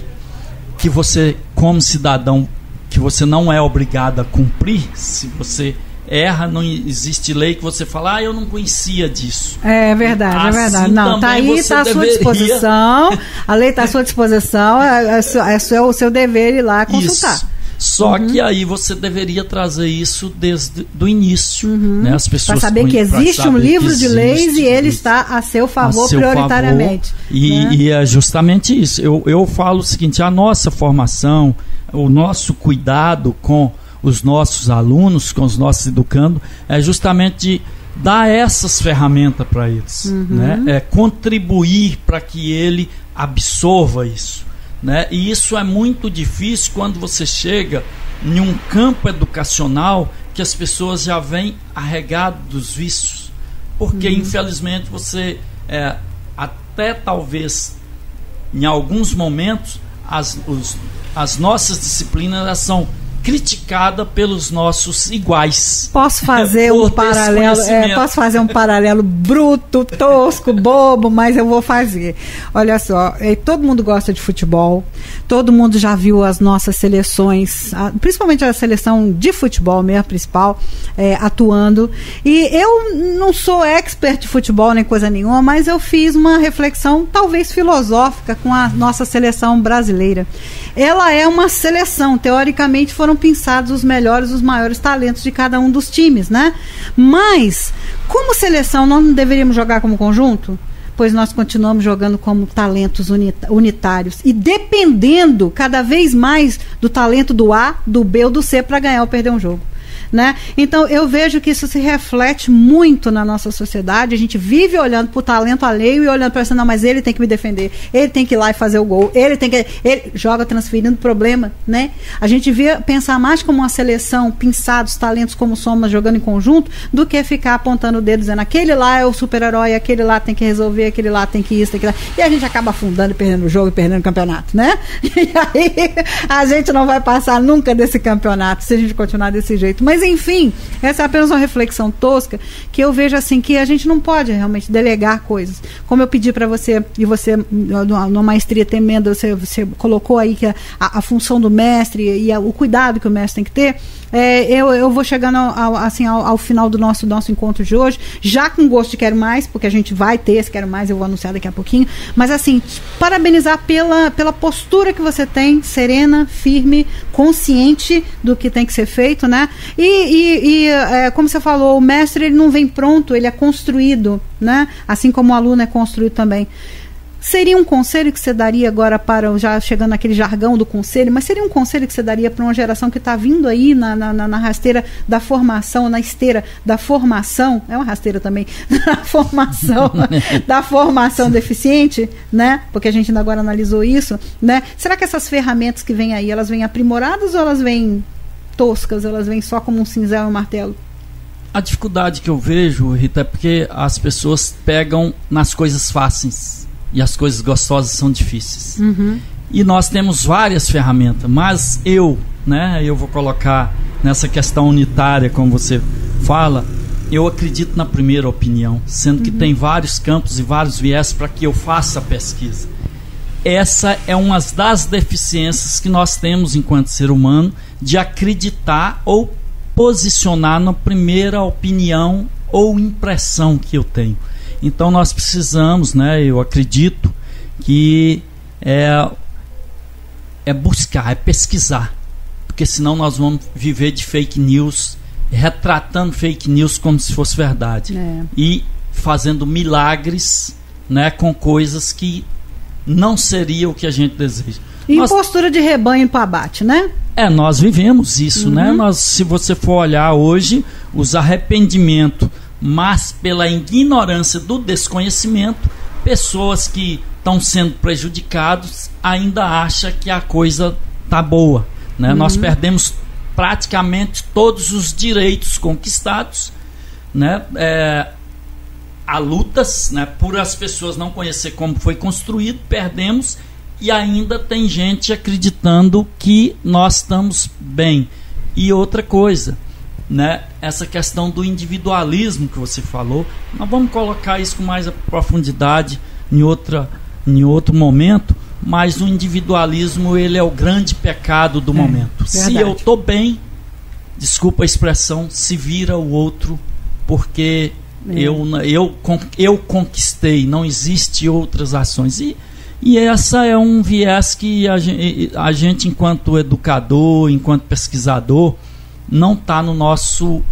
que você, como cidadão, que você não é obrigado a cumprir, se você erra, não existe lei que você fala, ah, eu não conhecia disso. É verdade, é assim é verdade. Não, tá aí, tá à sua disposição, a lei está à sua disposição, é, é, é o seu dever ir lá consultar. Isso. Só uhum. que aí você deveria trazer isso desde o início. Uhum. Né? As pessoas para saber que existe um livro de leis e ele está a seu favor a seu prioritariamente. Favor, e, né? e, é justamente isso. Eu, eu falo o seguinte: a nossa formação, o nosso cuidado com os nossos alunos, com os nossos educandos, é justamente dar essas ferramentas para eles. Uhum. Né? É contribuir para que ele absorva isso. Né? E isso é muito difícil quando você chega em um campo educacional que as pessoas já vêm arregadas dos vícios. Porque, uhum. infelizmente, você é, até talvez em alguns momentos as, os, as nossas disciplinas são criticada pelos nossos iguais. Posso fazer [laughs] um paralelo, é, posso fazer um paralelo bruto, tosco, bobo, mas eu vou fazer. Olha só, todo mundo gosta de futebol, todo mundo já viu as nossas seleções, principalmente a seleção de futebol mesmo, principal, é, atuando. E eu não sou expert de futebol nem coisa nenhuma, mas eu fiz uma reflexão talvez filosófica com a nossa seleção brasileira. Ela é uma seleção, teoricamente foram pensados os melhores, os maiores talentos de cada um dos times, né? Mas, como seleção, nós não deveríamos jogar como conjunto? Pois nós continuamos jogando como talentos unitários e dependendo cada vez mais do talento do A, do B ou do C para ganhar ou perder um jogo né? Então eu vejo que isso se reflete muito na nossa sociedade. A gente vive olhando para o talento alheio e olhando para assim, não, mas ele tem que me defender, ele tem que ir lá e fazer o gol, ele tem que. Ele joga transferindo problema, né? A gente vê pensar mais como uma seleção, pinçados, talentos como somos jogando em conjunto, do que ficar apontando o dedo dizendo aquele lá é o super-herói, aquele lá tem que resolver, aquele lá tem que isso, tem que lá. E a gente acaba afundando, perdendo o jogo e perdendo o campeonato, né? [laughs] E aí a gente não vai passar nunca desse campeonato se a gente continuar desse jeito. Mas mas enfim, essa é apenas uma reflexão tosca que eu vejo assim que a gente não pode realmente delegar coisas. Como eu pedi para você e você numa maestria tremenda você, você colocou aí que a, a, função do mestre e a, o cuidado que o mestre tem que ter. É, eu, eu vou chegando ao, assim, ao, ao, final do nosso, nosso encontro de hoje, já com gosto de Quero Mais, porque a gente vai ter esse Quero Mais, eu vou anunciar daqui a pouquinho. Mas assim, parabenizar pela, pela postura que você tem, serena, firme, consciente do que tem que ser feito, né? E, e, e é, como você falou, o mestre ele não vem pronto, ele é construído, né? Assim como o aluno é construído também Seria um conselho que você daria agora para, já chegando naquele jargão do conselho, mas seria um conselho que você daria para uma geração que está vindo aí na, na, na, rasteira da formação, na esteira da formação, é uma rasteira também, [laughs] da formação, [laughs] da formação deficiente, né? Porque a gente ainda agora analisou isso, né? Será que essas ferramentas que vêm aí, elas vêm aprimoradas ou elas vêm toscas, elas vêm só como um cinzel e um martelo? A dificuldade que eu vejo, Rita, é porque as pessoas pegam nas coisas fáceis e as coisas gostosas são difíceis. Uhum. E nós temos várias ferramentas, mas eu, né, eu vou colocar nessa questão unitária, como você fala, eu acredito na primeira opinião, sendo que uhum. tem vários campos e vários viés para que eu faça a pesquisa. Essa é uma das deficiências que nós temos enquanto ser humano de acreditar ou posicionar na primeira opinião ou impressão que eu tenho. Então nós precisamos, né, eu acredito que é, é buscar, é pesquisar, porque senão nós vamos viver de fake news, retratando fake news como se fosse verdade é. e fazendo milagres, né, com coisas que não seria o que a gente deseja. E nós, postura de rebanho para abate, né? É, nós vivemos isso, né? uhum. né? Nós, se você for olhar hoje, os arrependimentos mas pela ignorância do desconhecimento, pessoas que estão sendo prejudicados ainda acham que a coisa tá boa. Né? Uhum. Nós perdemos praticamente todos os direitos conquistados, né? É, há lutas, né? Por as pessoas não conhecer como foi construído, perdemos e ainda tem gente acreditando que nós estamos bem. E outra coisa, né, essa questão do individualismo que você falou. Nós vamos colocar isso com mais profundidade em, outra, em outro momento, mas o individualismo ele é o grande pecado do é, momento. Verdade. Se eu estou bem, desculpa a expressão, se vira o outro, porque é. eu, eu, eu conquistei, não existe outras ações. E, e essa é um viés que a gente, a gente enquanto educador, enquanto pesquisador, não está no nosso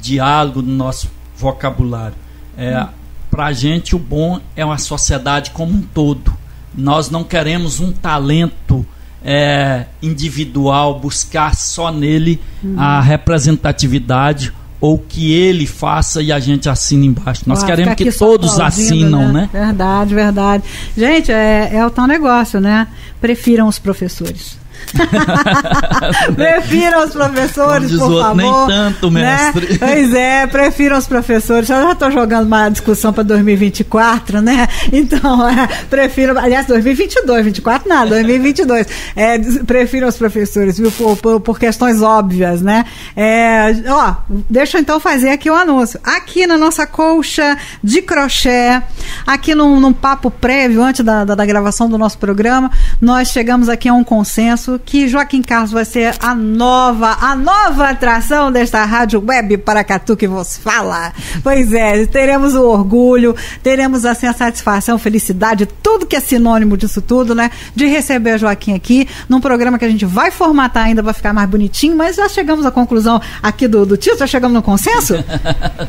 diálogo, no nosso vocabulário. É, hum. Para a gente, o bom é uma sociedade como um todo. Nós não queremos um talento é, individual, buscar só nele hum. a representatividade ou que ele faça e a gente assine embaixo. Nós queremos que todos assinam, né? né? Verdade, verdade. Gente, é, é o tal negócio, né? Prefiram os professores. [laughs] prefiram os professores, por favor. Nem tanto, né? mestre. Né? [laughs] Pois é, prefiram os professores. Eu já estou jogando uma discussão para 2024, né? Então, [laughs] é, prefiro, aliás, 2022, 24 nada, 2022. É, prefiram os professores, viu? Por, por, por questões óbvias, né? É, ó, deixa eu então fazer aqui o um anúncio. Aqui na nossa colcha de crochê, aqui num, num papo prévio, antes da, da, da gravação do nosso programa, nós chegamos aqui a um consenso que Joaquim Carlos vai ser a nova, a nova atração desta rádio web Paracatu que vos fala. Pois é, teremos o orgulho, teremos assim a satisfação, felicidade, tudo que é sinônimo disso tudo, né? De receber Joaquim aqui num programa que a gente vai formatar ainda, vai ficar mais bonitinho, mas já chegamos à conclusão aqui do, do título, já chegamos no consenso?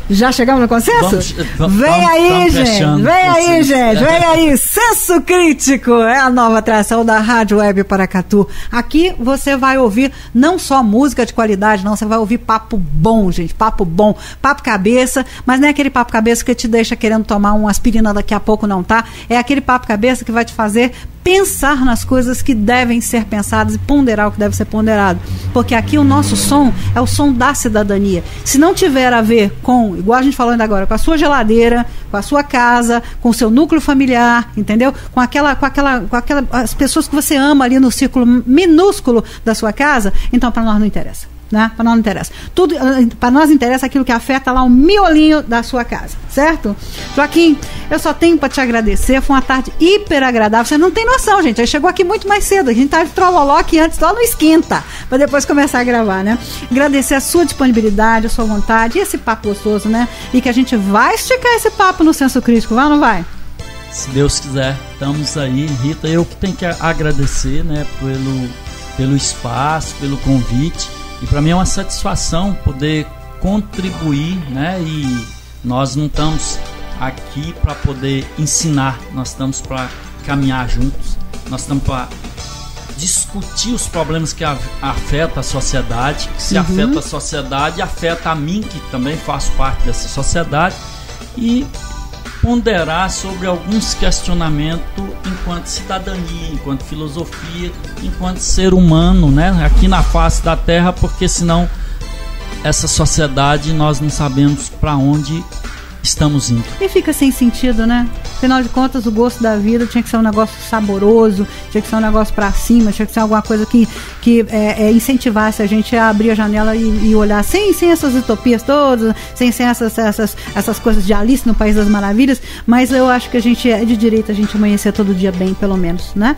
já chegamos no consenso? Vamos, vamos, vem vamos, aí, gente, vem aí, gente, vem aí, senso crítico, é a nova atração da Rádio Web Paracatu. Aqui você vai ouvir não só música de qualidade, não, você vai ouvir papo bom, gente, papo bom, papo cabeça, mas não é aquele papo cabeça que te deixa querendo tomar uma aspirina daqui a pouco não tá, é aquele papo cabeça que vai te fazer pensar nas coisas que devem ser pensadas e ponderar o que deve ser ponderado. Porque aqui o nosso som é o som da cidadania. Se não tiver a ver com, igual a gente falou ainda agora, com a sua geladeira, com a sua casa, com o seu núcleo familiar, entendeu? Com aquela, com aquela, com aquela as pessoas que você ama ali no círculo minúsculo da sua casa, então para nós não interessa né? Para nós não interessa. Tudo eh, para nós interessa aquilo que afeta lá o miolinho da sua casa, certo? Joaquim, eu só tenho para te agradecer. Foi uma tarde hiper agradável. Você não tem noção, gente. Aí chegou aqui muito mais cedo. A gente tava de trololó aqui antes, lá no esquenta, para depois começar a gravar, né? Agradecer a sua disponibilidade, a sua vontade e esse papo gostoso, né? E que a gente vai esticar esse papo no senso crítico, vai ou não vai? Se Deus quiser, estamos aí. Rita, eu que tenho que agradecer, né, pelo, pelo espaço, pelo convite e para mim é uma satisfação poder contribuir, né? E nós não estamos aqui para poder ensinar, nós estamos para caminhar juntos, nós estamos para discutir os problemas que afetam a sociedade, que se uhum. afeta a sociedade, afeta a mim, que também faço parte dessa sociedade, e ponderar sobre alguns questionamentos enquanto cidadania, enquanto filosofia, enquanto ser humano, né? Aqui na face da Terra, porque senão essa sociedade nós não sabemos para onde estamos indo. E fica sem sentido, né? Afinal de contas, o gosto da vida tinha que ser um negócio saboroso, tinha que ser um negócio para cima, tinha que ser alguma coisa que, que é, é, incentivasse a gente a abrir a janela e, e, olhar sem, sem essas utopias todas, sem, sem essas, essas, essas coisas de Alice no País das Maravilhas, mas eu acho que a gente é de direito a gente amanhecer todo dia bem, pelo menos, né?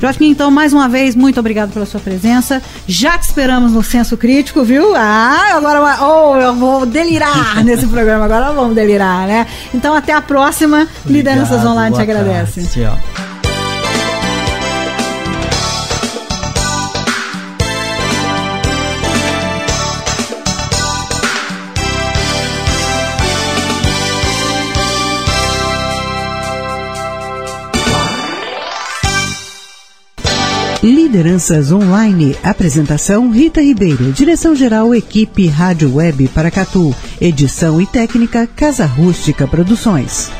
Joaquim, então, mais uma vez, muito obrigado pela sua presença. Já te esperamos no Senso Crítico, viu? Ah, agora oh, eu vou delirar [laughs] nesse programa, agora vamos delirar, né? Então, até a próxima. Liderança Lideranças Online te agradece. Tchau. Lideranças Online. Apresentação Rita Ribeiro. Direção-geral Equipe Rádio Web Paracatu. Edição e técnica Casa Rústica Produções.